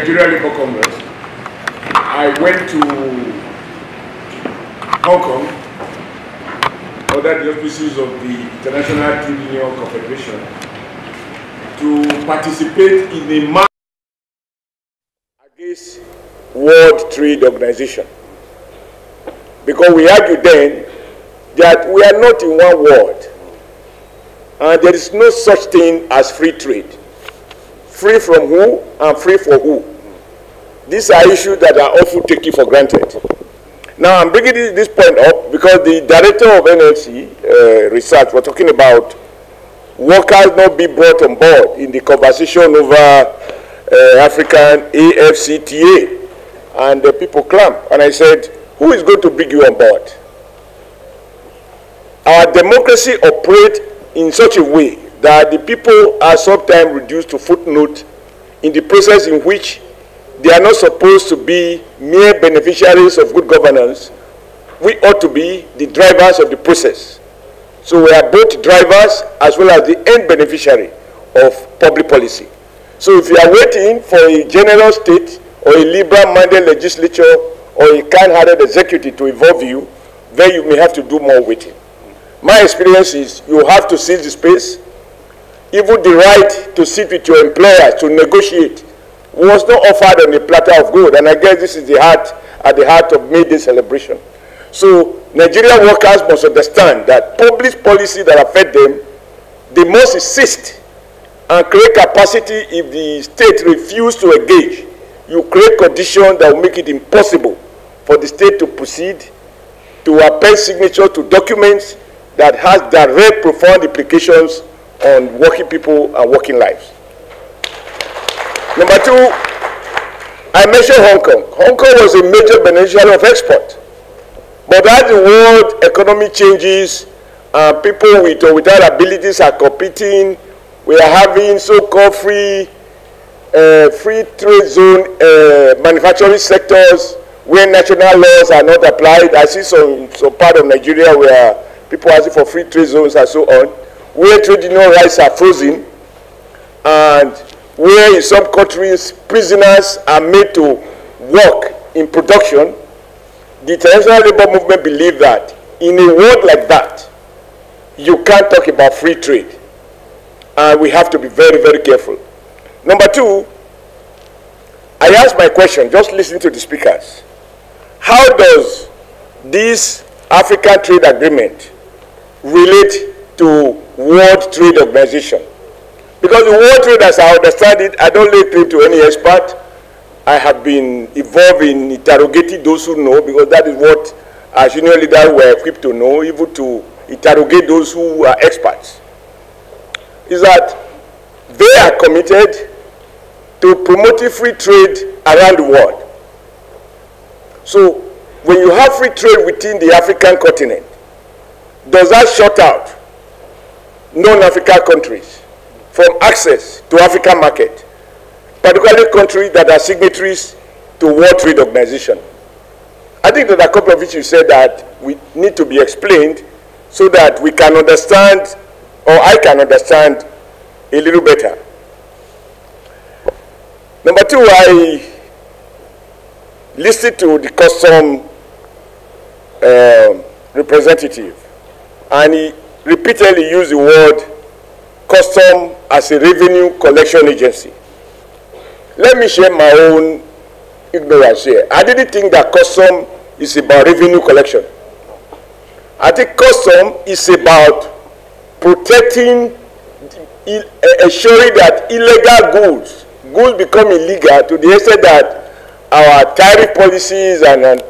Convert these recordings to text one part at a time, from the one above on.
Nigeria Labour Congress, I went to Hong Kong under the of the International Trade Union Confederation to participate in a march against World Trade Organization. Because we argued then that we are not in one world and there is no such thing as free trade. Free from who and free for who? These are issues that are often taken for granted. Now, I'm bringing this, point up because the director of NLC uh, research was talking about workers not be brought on board in the conversation over uh, African AfCFTA, and the people clamp. And I said, who is going to bring you on board? Our democracy operates in such a way that the people are sometimes reduced to footnote in the process in which they are not supposed to be mere beneficiaries of good governance. We ought to be the drivers of the process. So we are both drivers as well as the end beneficiary of public policy. So if you are waiting for a general state or a liberal-minded legislature or a kind-hearted executive to involve you, then you may have to do more waiting. My experience is you have to seize the space. Even the right to sit with your employer to negotiate was not offered on a platter of gold. And I guess this is the heart at the heart of May celebration. So Nigerian workers must understand that public policy that affect them, they must insist and create capacity if the state refuse to engage. You create conditions that will make it impossible for the state to proceed to append signature to documents that has direct profound implications on working people and working lives. Number two, I mentioned Hong Kong. Hong Kong was a major beneficiary of export. But as the world economy changes, uh, people with or without abilities are competing, we are having so-called free, uh, free trade zone uh, manufacturing sectors where national laws are not applied. I see some, some part of Nigeria where people asking for free trade zones and so on, where trade union rights are frozen, and where in some countries prisoners are made to work in production, the international labor movement believe that in a world like that, you can't talk about free trade. And we have to be very, very careful. Number two, I asked my question, just listen to the speakers. How does this African Trade Agreement relate to World Trade Organization? Because the World Trade, as I understand it, I don't lay claim to any expert. I have been involved in interrogating those who know, because that is what as union leaders were equipped to know, even to interrogate those who are experts. Is that they are committed to promoting free trade around the world. So when you have free trade within the African continent, does that shut out non-African countries from access to African market, particularly countries that are signatories to World Trade Organization? I think that a couple of issues said that we need to be explained so that we can understand, or I can understand a little better. Number two, I listened to the custom uh, representative, and he repeatedly used the word custom as a revenue collection agency. Let me share my own ignorance here. I didn't think that custom is about revenue collection. I think custom is about protecting, ensuring that illegal goods, goods become illegal to the extent that our tariff policies and, and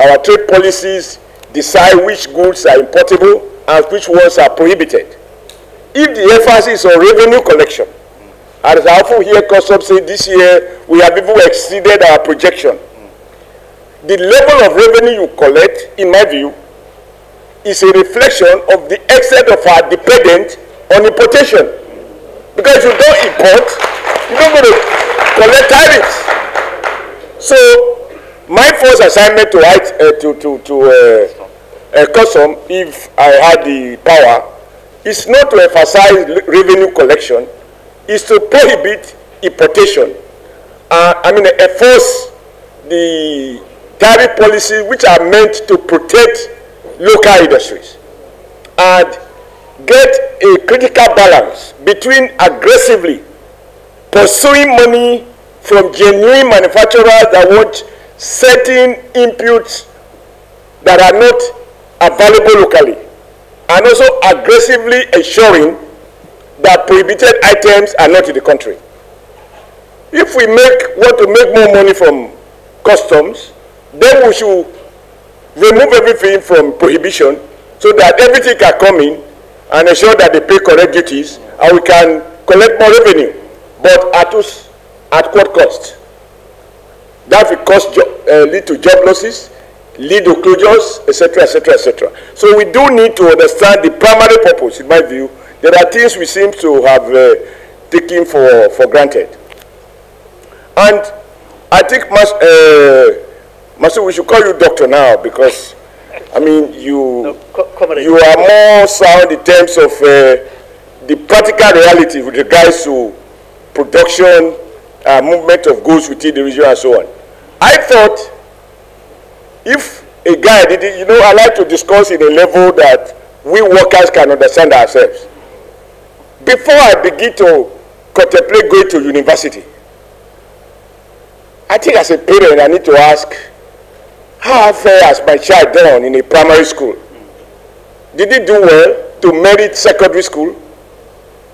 our trade policies decide which goods are importable and which ones are prohibited. If the emphasis is on revenue collection, As I often hear customs say this year, we have even exceeded our projection. The level of revenue you collect, in my view, is a reflection of the extent of our dependence on importation. Because you don't import, you don't go to collect tariffs. So, my first assignment to uh, to to, to uh, uh, custom, if I had the power, is not to emphasize revenue collection, is to prohibit importation. Uh, I mean, enforce the tariff policies which are meant to protect local industries and get a critical balance between aggressively pursuing money from genuine manufacturers that want certain inputs that are not available locally and also aggressively ensuring that prohibited items are not in the country. If we make, want to make more money from customs, then we should remove everything from prohibition so that everything can come in and ensure that they pay correct duties and we can collect more revenue. But at, us, at what cost? That will cost uh, lead to job losses, lead to closures, etc., etc., etc. So we do need to understand the primary purpose, in my view. There are things we seem to have uh, taken for, for granted. And I think Mas, uh, Master, we should call you doctor now because, I mean, you, no, you are more sound in terms of uh, the practical reality with regards to production, uh, movement of goods within the region and so on. I thought if a guy did you know, I like to discuss in a level that we workers can understand ourselves. Before I begin to contemplate going to university, I think as a parent I need to ask, how far has my child done in a primary school? Did he do well to merit secondary school?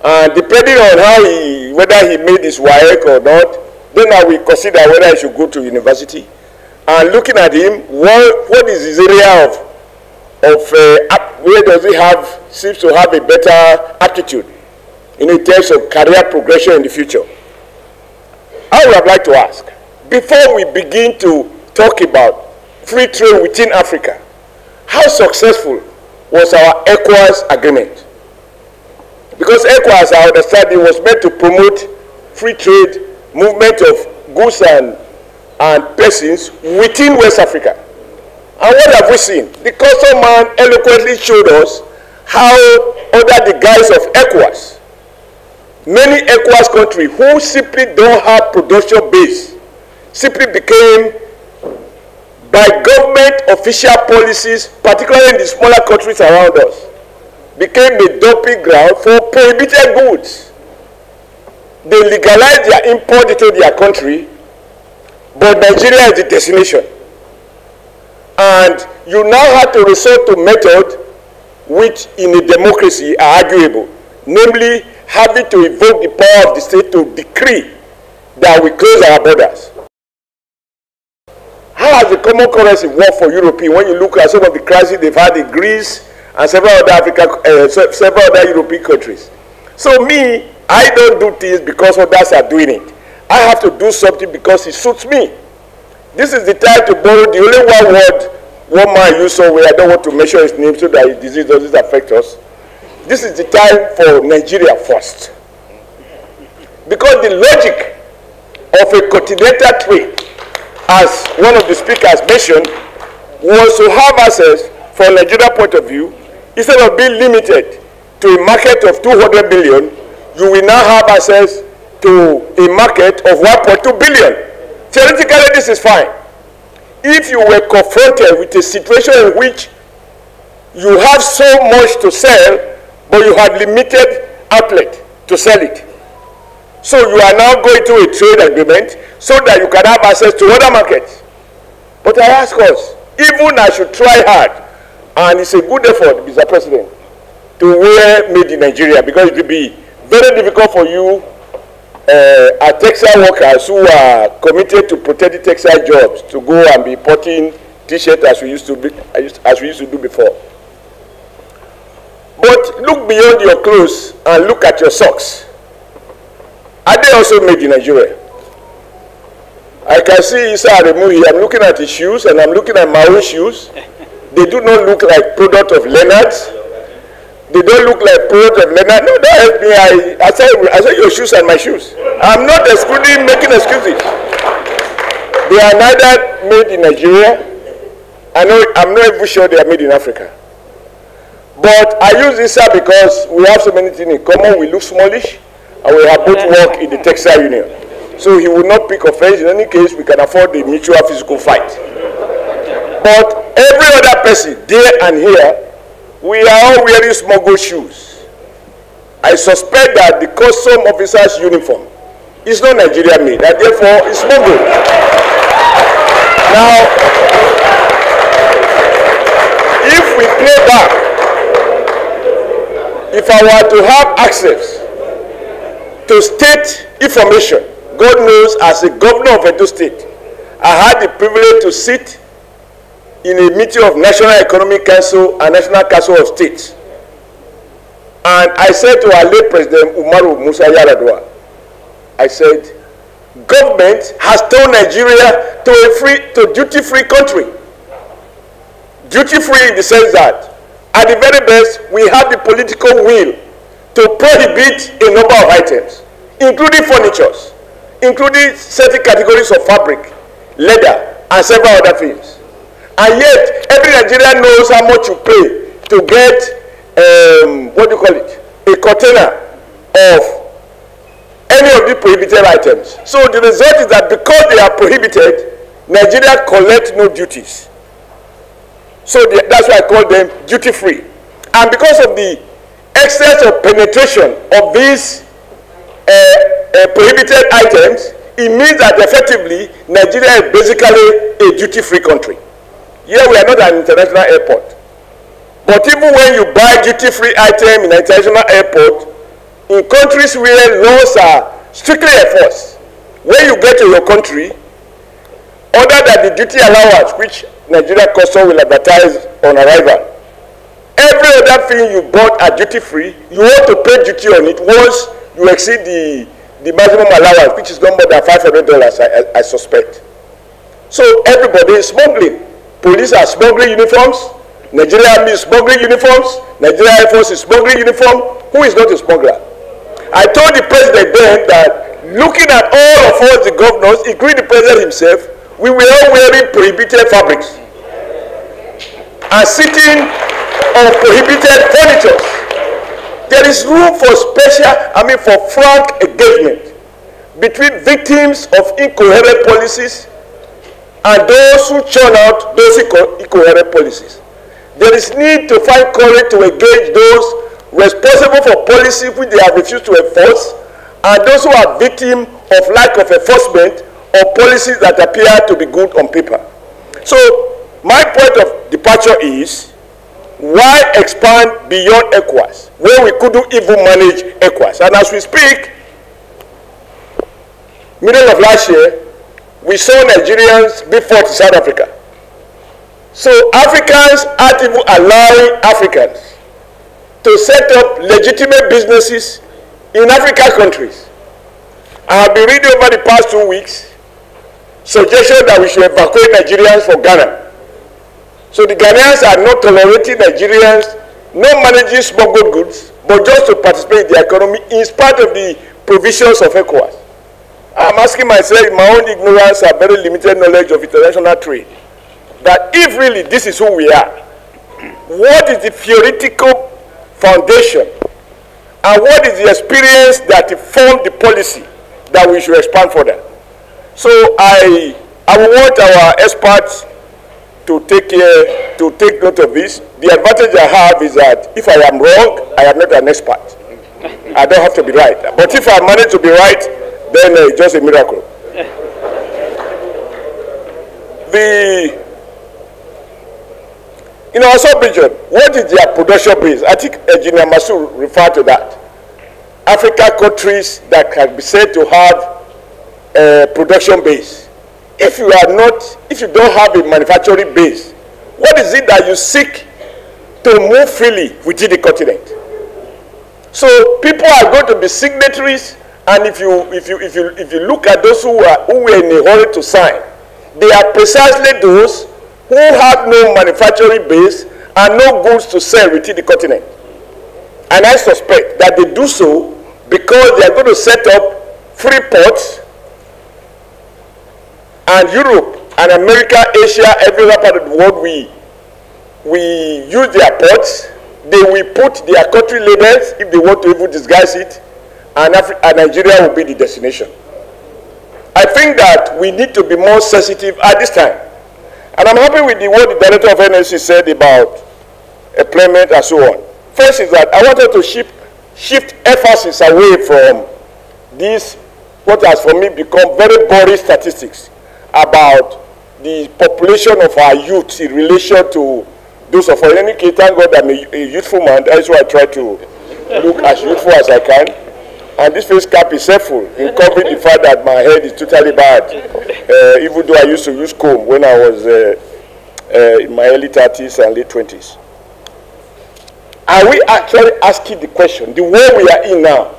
And depending on how he, whether he made his work or not, then I will consider whether he should go to university. And looking at him, what, what is his area of, of uh, where does he have, seems to have a better aptitude in terms of career progression in the future? I would have liked to ask, before we begin to talk about free trade within Africa, how successful was our ECOWAS agreement? Because ECOWAS, I understand, it was meant to promote free trade, movement of goods and, and persons within West Africa. And what have we seen? The custom man eloquently showed us how, under the guise of ECOWAS, many ECOWAS countries who simply don't have production base simply became, by government official policies, particularly in the smaller countries around us, became a dumping ground for prohibited goods. They legalized their import into their country, but Nigeria is the destination. And you now have to resort to methods which in a democracy are arguable, namely having to invoke the power of the state to decree that we close our borders. How has the common currency worked for Europeans when you look at some of the crises they've had in Greece and several other Africa, uh, several other European countries? So me, I don't do things because others are doing it. I have to do something because it suits me. This is the time to borrow the only one word one man used somewhere. I don't want to mention his name so that his disease doesn't affect us. This is the time for Nigeria first. Because the logic of a continental trade, as one of the speakers mentioned, was to have access, from Nigeria point of view, instead of being limited to a market of 200 billion, you will now have access to a market of 1.2 billion. Theoretically, this is fine. If you were confronted with a situation in which you have so much to sell, but you have limited outlet to sell it. So you are now going to a trade agreement so that you can have access to other markets. But I ask us, even I should try hard, and it's a good effort, Mr. President, to wear made in Nigeria because it will be very difficult for you uh, are textile workers who are committed to protecting textile jobs to go and be importing t-shirts as we used to be as we used to do before. But look beyond your clothes and look at your socks. are they also made in Nigeria? I can see Issa Aremu I'm looking at his shoes and I'm looking at my own shoes. They do not look like product of Leonard's. They don't look like of Leonard. No, don't help me. I, I, said, I said your shoes and my shoes. I'm not excluding making excuses. They are neither made in Nigeria. I know, I'm not even sure they are made in Africa. But I use this up because we have so many things in common. We look smallish and we have both work in the textile union. So he will not pick offense. In any case, we can afford the mutual physical fight. But every other person, there and here, we are all wearing smuggle shoes. I suspect that the custom officer's uniform is not Nigeria made, and therefore it's smuggled. Now, if we play back, if I were to have access to state information, God knows as a governor of Edo State, I had the privilege to sit in a meeting of National Economic Council and National Council of States. And I said to our late President Umaru Musa Yaradua, I said, government has turned Nigeria to a free, to duty-free country. Duty-free in the sense that, at the very best, we have the political will to prohibit a number of items, including furnitures, including certain categories of fabric, leather, and several other things. And yet, every Nigerian knows how much you pay to get, um, what do you call it, a container of any of the prohibited items. So the result is that because they are prohibited, Nigeria collect no duties. So the, that's why I call them duty free. And because of the excess of penetration of these uh, uh, prohibited items, it means that effectively Nigeria is basically a duty free country. Here we are not an international airport. But even when you buy duty-free item in an international airport, in countries where laws are strictly enforced, when you get to your country, other than the duty allowance, which Nigeria Custom will advertise on arrival, every other thing you bought at duty-free, you want to pay duty on it once you exceed the, the maximum allowance, which is no more than $500, I, I, I suspect. So everybody is smuggling. Police are smuggling uniforms. Nigeria Army is smuggling uniforms. Nigeria Air Force is smuggling uniform. Who is not a smuggler? I told the president then that looking at all of us, the governors, including the president himself, we were all wearing prohibited fabrics and sitting on prohibited furniture. There is room for special, I mean, for frank engagement between victims of incoherent policies and those who churn out those incoherent policies. There is need to find courage to engage those responsible for policy which they have refused to enforce and those who are victims of lack of enforcement or policies that appear to be good on paper. So my point of departure is why expand beyond ECOWAS where we couldn't even manage ECOWAS? And as we speak, middle of last year, we saw Nigerians be fought in South Africa. So Africans aren't even allowing Africans to set up legitimate businesses in African countries. I have been reading over the past two weeks suggestion that we should evacuate Nigerians for Ghana. So the Ghanaians are not tolerating Nigerians, not managing smuggled goods, but just to participate in the economy in spite of the provisions of ECOWAS. I'm asking myself, in my own ignorance and very limited knowledge of international trade, that if really this is who we are, what is the theoretical foundation and what is the experience that formed the policy that we should expand further? So I, I want our experts to take care, to take note of this. The advantage I have is that if I am wrong, I am not an expert. I don't have to be right. But if I manage to be right, then uh, it's just a miracle. the in our sub-region, what is their production base? I think Engineer Masu referred to that. Africa countries that can be said to have a production base. If you are not, if you don't have a manufacturing base, what is it that you seek to move freely within the continent? So people are going to be signatories And if you, if you, if you, if you look at those who, are, who were in a hurry to sign, they are precisely those who have no manufacturing base and no goods to sell within the continent. And I suspect that they do so because they are going to set up free ports and Europe and America, Asia, every other part of the world, we, we use their ports. They will put their country labels if they want to even disguise it, and, Afri and Nigeria will be the destination. I think that we need to be more sensitive at this time. And I'm happy with the, what the director of NSC said about employment and so on. First is that I wanted to shift, shift emphasis away from this, what has for me become very boring statistics about the population of our youth in relation to those of us. In any case, thank God I'm a, a youthful man. That's why I try to look as youthful as I can. And this face cap is helpful in covering the fact that my head is totally bad. Uh, even though I used to use comb when I was uh, uh, in my early 30s and late 20s. Are we actually asking the question, the world we are in now,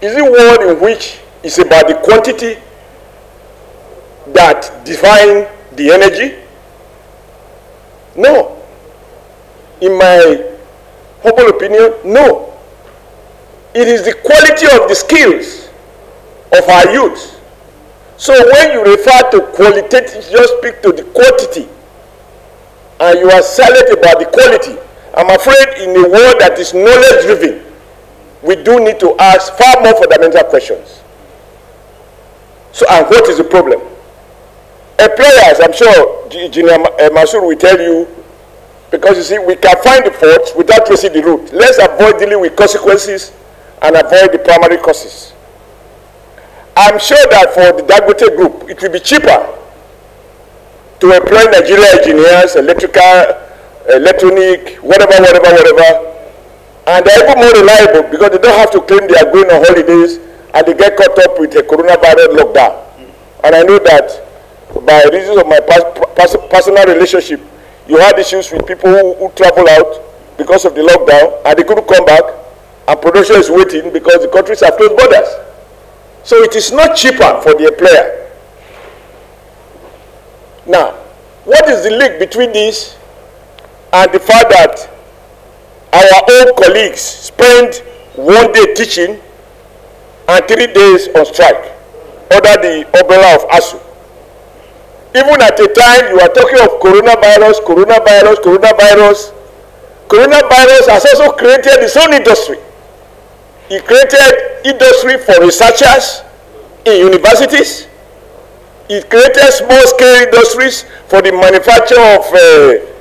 is it one in which it's about the quantity that define the energy? No. In my humble opinion, no. It is the quality of the skills of our youth. So when you refer to qualitative, just speak to the quantity. And you are silent about the quality. I'm afraid in a world that is knowledge driven, we do need to ask far more fundamental questions. So, and what is the problem? A Employers, I'm sure uh, Masur will tell you, because you see, we can find the faults without tracing the root. Let's avoid dealing with consequences and avoid the primary causes. I'm sure that for the Dagote group, it will be cheaper to employ Nigerian engineers, electrical, electronic, whatever, whatever, whatever. And they're even more reliable because they don't have to claim they are going on holidays and they get caught up with a coronavirus lockdown. And I know that by reason of my pers personal relationship, you had issues with people who, who travel out because of the lockdown and they couldn't come back and production is waiting because the countries have closed borders. So it is not cheaper for the employer. Now, what is the link between this and the fact that our own colleagues spend one day teaching and three days on strike under the umbrella of ASU? even at a time you are talking of coronavirus coronavirus coronavirus coronavirus has also created its own industry it created industry for researchers in universities it created small scale industries for the manufacture of uh,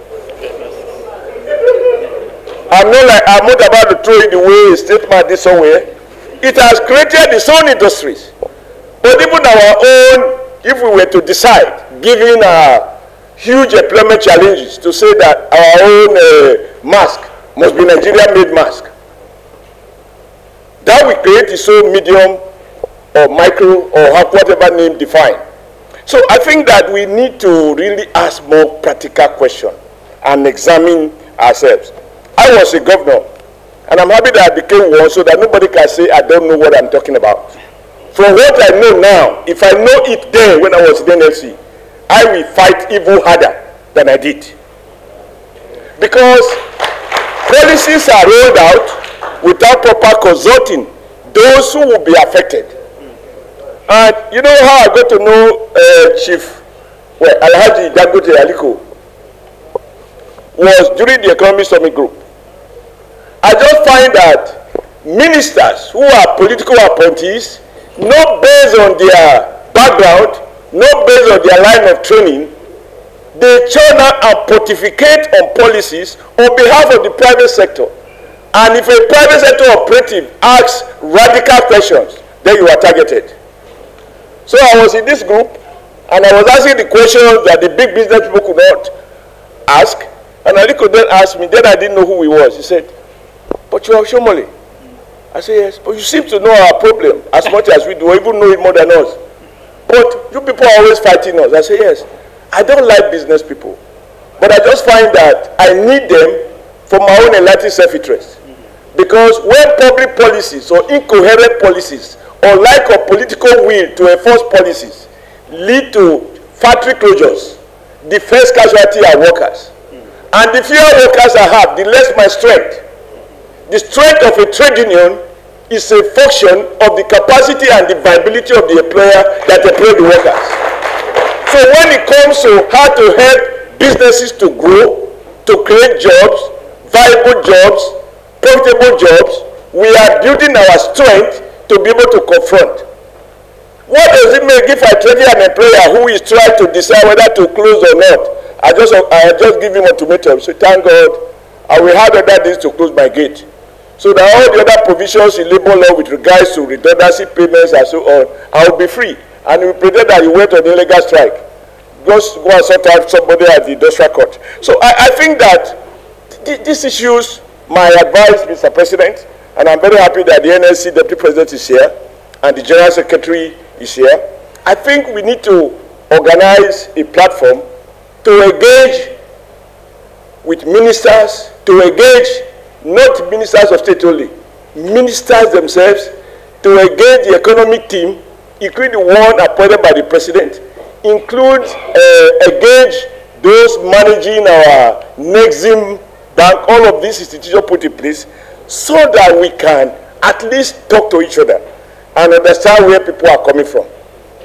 i'm not like i'm not about to throw it away a statement this somewhere it has created its own industries but even our own if we were to decide given our huge employment challenges to say that our own uh, mask must be Nigeria made mask. That will create its own medium or micro or whatever name defined. So I think that we need to really ask more practical questions and examine ourselves. I was a governor and I'm happy that I became one so that nobody can say I don't know what I'm talking about. From what I know now, if I know it then when I was in NLC, I will fight even harder than I did. Because policies are rolled out without proper consulting those who will be affected. And you know how I got to know uh, Chief well, Alhaji Dangote Aliko was during the Economic Summit Group. I just find that ministers who are political appointees, not based on their background, not based on their line of training, they churn out and pontificate on policies on behalf of the private sector. And if a private sector operative asks radical questions, then you are targeted. So I was in this group and I was asking the questions that the big business people could not ask. And Aliko then asked me, then I didn't know who he was. He said, But you are Shomole. I said, Yes, but you seem to know our problem as much as we do, or even know it more than us. But you people are always fighting us. I said, yes. I don't like business people. But I just find that I need them for my own enlightened self-interest. Because when public policies or incoherent policies or lack of political will to enforce policies lead to factory closures, the first casualty are workers. And the fewer workers I have, the less my strength. The strength of a trade union is a function of the capacity and the viability of the employer that employ the workers. So when it comes to how to help businesses to grow, to create jobs, viable jobs, profitable jobs, we are building our strength to be able to confront. What does it make if I trade an employer who is trying to decide whether to close or not? I just I just give him ultimatum. So thank God, I will have other days to close my gate. So that all the other provisions in labor law with regards to redundancy payments and so on, I will be free. And we pretend that he went on illegal strike. Just go and sort out somebody at the industrial court. So I, I think that th these issues, my advice, Mr. President, and I'm very happy that the NLC Deputy President is here and the General Secretary is here. I think we need to organize a platform to engage with ministers, to engage not ministers of state only, ministers themselves, to engage the economic team, including the one appointed by the president, include, uh, engage those managing our Nexim bank, all of these institutions put in place, so that we can at least talk to each other and understand where people are coming from.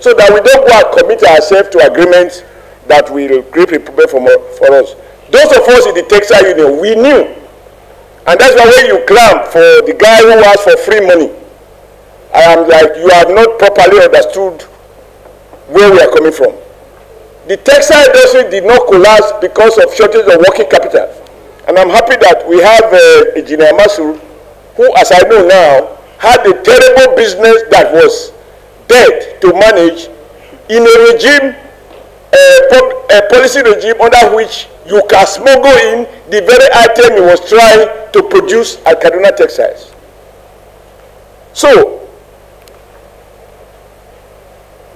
So that we don't go and commit ourselves to agreements that will create problem for, for us. Those of us in the textile union, we knew. And that's why when you clamp for the guy who asked for free money, I am like, you have not properly understood where we are coming from. The textile industry did not collapse because of shortage of working capital. And I'm happy that we have uh, Engineer Masu, who, as I know now, had a terrible business that was dead to manage in a regime a, a policy regime under which you can smuggle in the very item he was trying to produce at Kaduna Textiles. So,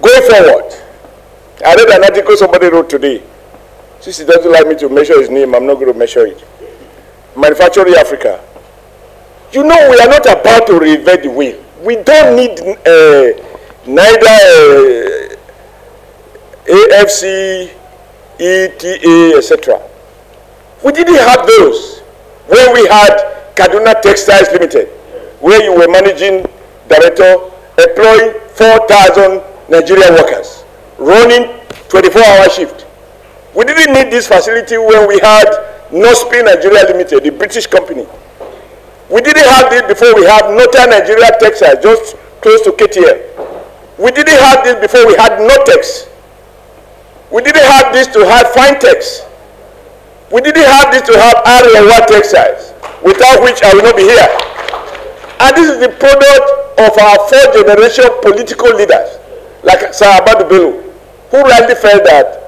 going forward, I read an article somebody wrote today. Since he doesn't like me to measure his name, I'm not going to measure it. Manufacturing Africa. You know, we are not about to reinvent the wheel. We don't need uh, neither uh, AFC, ETA, etc. We didn't have those when we had Kaduna Textiles Limited, where you were managing director employing 4,000 Nigerian workers, running 24-hour shift. We didn't need this facility when we had Nospin Nigeria Limited, the British company. We didn't have this before we had Nota Nigeria Textiles, just close to KTL. We didn't have this before we had Notex, we didn't have this to have Fintex. We didn't have this to have Arewa Textiles, without which I will not be here. And this is the product of our fourth generation political leaders, like Sir Ahmadu Bello, who rightly felt that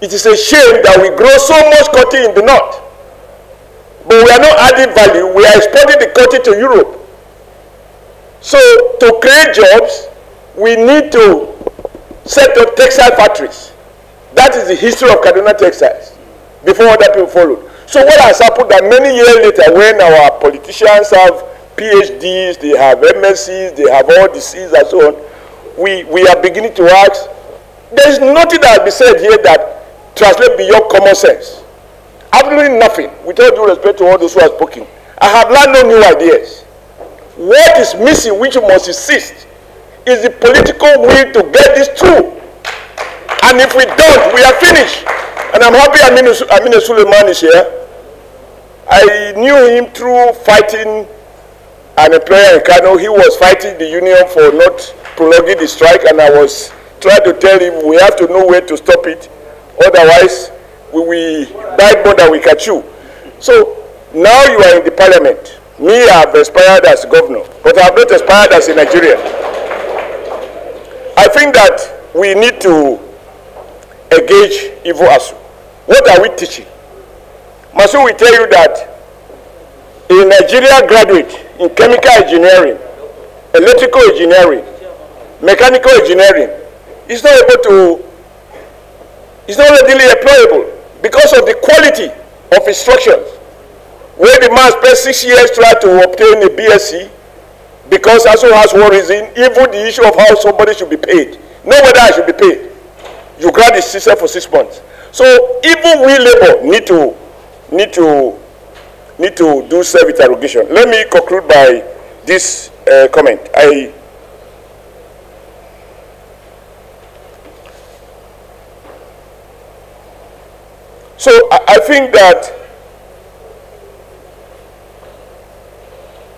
it is a shame that we grow so much cotton in the north. But we are not adding value, we are exporting the cotton to Europe. So to create jobs, we need to set up textile factories. That is the history of Kaduna Textiles before other people followed. So what has happened that many years later when our politicians have PhDs, they have MSCs, they have all C's and so on, we, we are beginning to ask, there is nothing that has been said here that translates beyond common sense. Absolutely nothing, with all due respect to all those who have spoken. I have learned no new ideas. What is missing, which must insist, is the political will to get this through. And if we don't, we are finished. And I'm happy Aminu, Aminu Suleiman is here. I knew him through fighting an employer in Kano. He was fighting the union for not prolonging the strike, and I was trying to tell him we have to know where to stop it. Otherwise, we will bite more than we can chew. So now you are in the parliament. Me, I have expired as governor, but I have not expired as a Nigerian. I think that we need to engage evil asu. What are we teaching? Masu will tell you that a Nigeria graduate in chemical engineering, electrical engineering, mechanical engineering is not able to, is not readily employable because of the quality of instructions. Where the man spent six years trying to obtain a BSc, because ASUU has one reason, even the issue of how somebody should be paid. Not whether I should be paid. You grant the system for six months. So even we labor need to need to need to do self-interrogation. Let me conclude by this uh, comment. I so I, I think that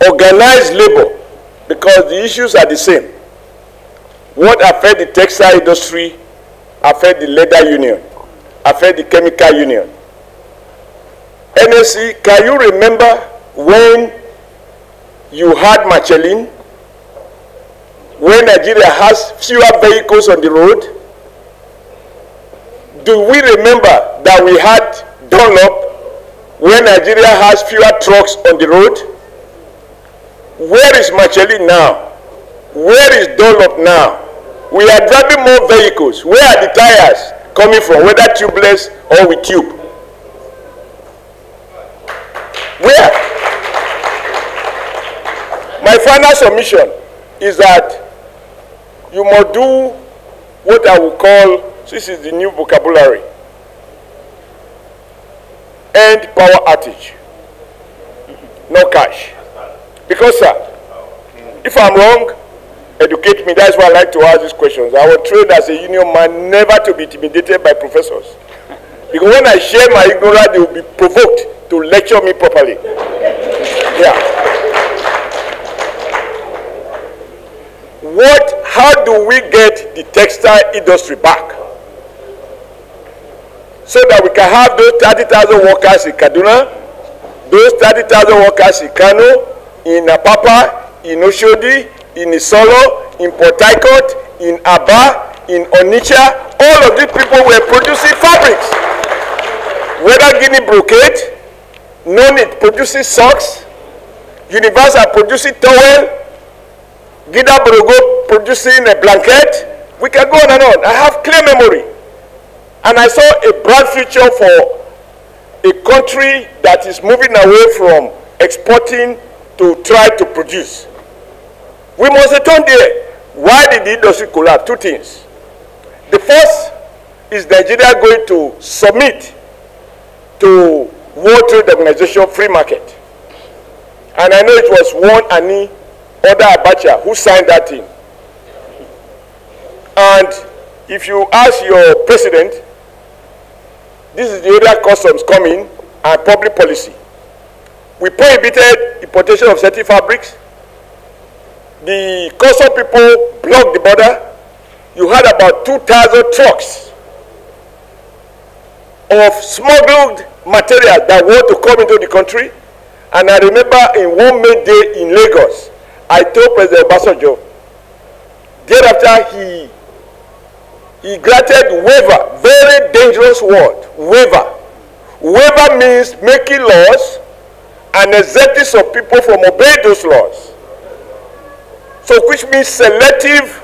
organized labor because the issues are the same. What affect the textile industry affect the leather union, affect the chemical union. NSC, can you remember when you had Michelin, when Nigeria has fewer vehicles on the road? Do we remember that we had Dunlop when Nigeria has fewer trucks on the road? Where is Michelin now? Where is Dunlop now? We are driving more vehicles. Where are the tires coming from, whether tubeless or with tube? Where? My final submission is that you must do what I will call, this is the new vocabulary, end power outage, no cash. Because, sir, if I'm wrong, educate me. That's why I like to ask these questions. I was trained as a union man never to be intimidated by professors. Because when I share my ignorance, they will be provoked to lecture me properly. Yeah. What, how do we get the textile industry back? So that we can have those 30,000 workers in Kaduna, those 30,000 workers in Kano, in Apapa, in Oshodi, in Isolo, in Port Harcourt, in Aba, in Onitsha, all of these people were producing fabrics. Whether Guinea brocade, Nonit producing socks, Universal producing towel, Gida Borogo producing a blanket. We can go on and on. I have clear memory. And I saw a bright future for a country that is moving away from exporting to try to produce. We must return there. Why did the industry collapse? Two things. The first is Nigeria going to submit to World Trade Organization free market. And I know it was one Ani, other Abacha who signed that thing. And if you ask your president, this is the area customs coming and public policy. We prohibited importation of certain fabrics, the custom people blocked the border. You had about 2,000 trucks of smuggled material that want to come into the country. And I remember in one May day in Lagos, I told President Obasanjo, thereafter he, he granted waiver, very dangerous word, waiver. Waiver means making laws and exempting some people from obeying those laws. So which means selective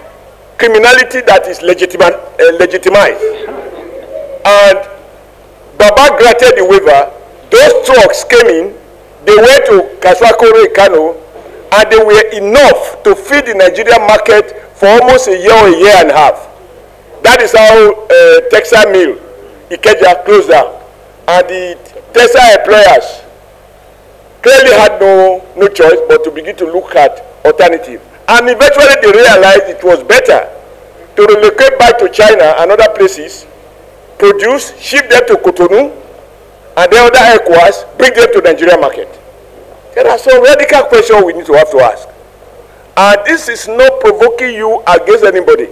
criminality that is legitima uh, legitimized. And Baba granted the waiver. Those trucks came in. They went to Kaswakore Kano and they were enough to feed the Nigerian market for almost a year or a year and a half. That is how uh, textile mill Ikeja closed down. And the textile employers clearly had no, no choice but to begin to look at alternative. And eventually they realized it was better to relocate back to China and other places, produce, ship them to Cotonou, and then other ECOWAS, bring them to the Nigerian market. There are some radical questions we need to have to ask. And this is not provoking you against anybody.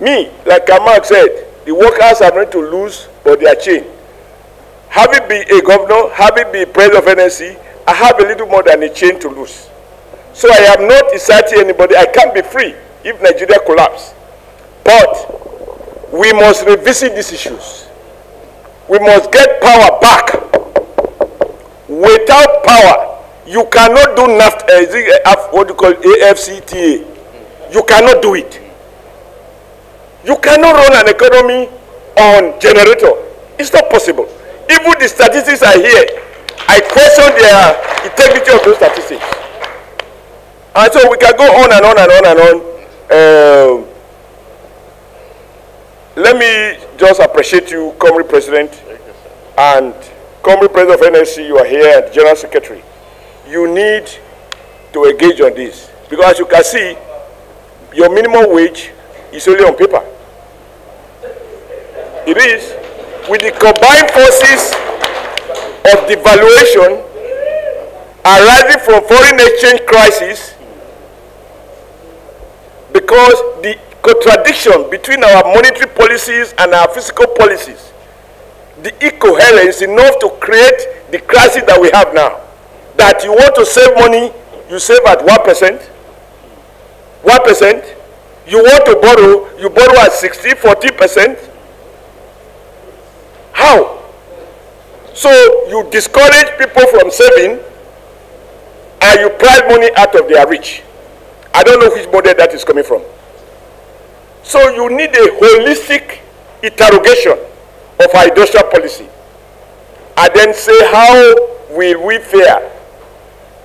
Me, like Kamal said, the workers are going to lose, but they are chained. Having been a governor, having been president of NLC, I have a little more than a chain to lose. So I am not inciting anybody. I can't be free if Nigeria collapses. But we must revisit these issues. We must get power back. Without power, you cannot do NAFTA, uh, what do you call AfCFTA. You cannot do it. You cannot run an economy on generator. It's not possible. Even the statistics are here. I question the integrity of those statistics. And so we can go on and on and on and on. Um, let me just appreciate you, Comrade President, and Comrade President of NLC, you are here, and General Secretary. You need to engage on this. Because as you can see, your minimum wage is only on paper. It is. With the combined forces of devaluation arising from foreign exchange crisis, because the contradiction between our monetary policies and our fiscal policies, the incoherence enough to create the crisis that we have now. That you want to save money, you save at 1%. 1%. You want to borrow, you borrow at 60, 40%. How? So you discourage people from saving and you pry money out of their reach. I don't know which model that is coming from. So you need a holistic interrogation of our industrial policy. And then say how will we fare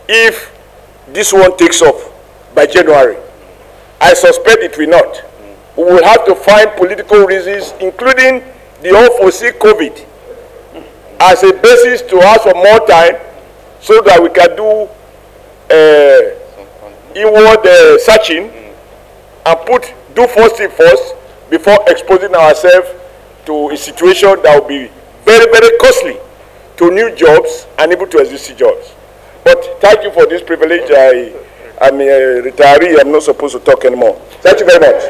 if this one takes off by January. I suspect it will not. We will have to find political reasons, including the unforeseen COVID, as a basis to ask for more time so that we can do uh, inward uh, searching and put do first thing first before exposing ourselves to a situation that will be very, very costly to new jobs and even to existing jobs. But thank you for this privilege. I, I'm a retiree. I'm not supposed to talk anymore. Thank you very much.